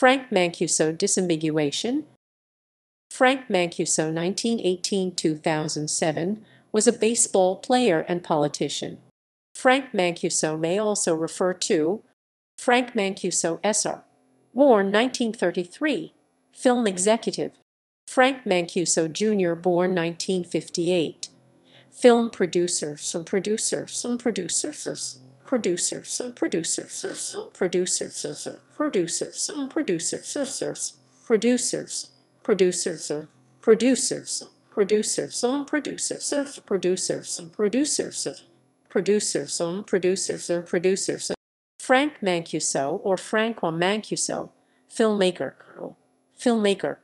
Frank Mancuso disambiguation Frank Mancuso (1918–2007) was a baseball player and politician. Frank Mancuso may also refer to Frank Mancuso Sr. born 1933, film executive. Frank Mancuso Jr. born 1958, film producer, some producer, some producers, producers, producers, producers, some producers, producers, producers, producers, producers, some producers, producers, producers, producers, some producers, producers. Franck Mancuso or François Mancuso, filmmaker, filmmaker.